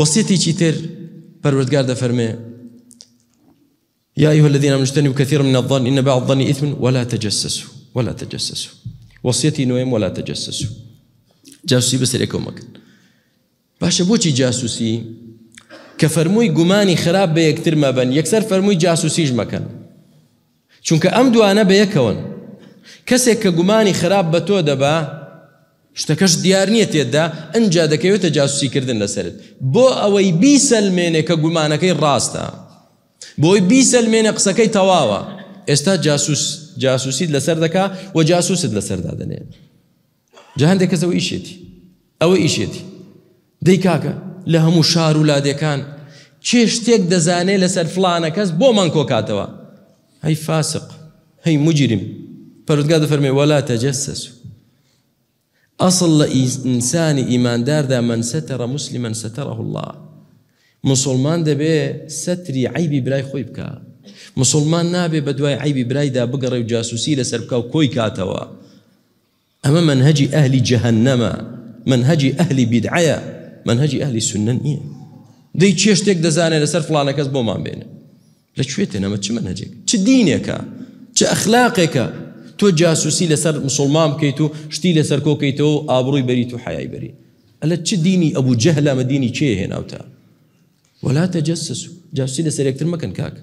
وەسیەتێکی تر پەروەردگار دەفەرمێ يا أيها الذين آمنوا اجتنبوا كثيرا من الظن إن بعض الظن إثم ولا تجسسوا ولا تجسسوا. وصيتي نويم ولا تجسسوا. جاسوسي بس لكم مكن باشا بوچی جاسوسی کە فەرمووی گومانی خراپ بە یەکتر مەبن یەکسەر فەرمووی جاسوسیش مەکەن چونکە ئەم دوانە بە یەکەون کەسێک کە گومانی شتەکەش دیار نییە تێدا ئەجا دەکەوێتە جاسوسیکردن لەسرت. بۆ ئەوەی بیسەلمێنێ کە گومانەکەی ڕاستە بۆی بیسەلمێنە قسەکەی تەواوە ئێستا جاسوس جاسوسیت لەسەر دەکا و جاسوست لەسەردا دەنێ جا هەندێک کەسەوە ئیشێتی. ئەوە ئیشێتی. دەی کاکە لە هەموو شار و لادەکان چێ شتێک دەزانێ لەسەر فلانە کەس بۆ من کۆکاتەوە؟ هەی فاسق هەی مجرم. پەرودگا دەفەرمێ وەلا تەجەسەس ئەسڵ لە ئینسانی ئیمانداردا من سەتەرە مسلمن سەتەرە الله. مسلمان دەبێ سەتری عیبی برای خۆی بکە مسلمان نابێ بە دوای عیبی برایدا بگەڕێ و جاسوسی لەسەر بکە و کۆی کاتەوە ئەمە منهجی ئەهلی جەهەنەمە منهجی ئەهلی بیدعەیە منهجی ئەهلی سنە نییە دەی چێ شتێک دەزانێت لەسەر فلانە کەس بۆمان بێنێ لە کوێتە نەمە چ منهجێک تۆ جاسوسی لەسەر مسلمان بکەیت و شتی لەسەر کۆکەیتەوە ئابڕووی بەریت و حیای بەری ئەلە چ دینی؟ ئەبوو جەهلا مە دینی چێ هێناوتە ولا تجسسوا جاسوسی لەسەر یەکتر مەکەن کاک.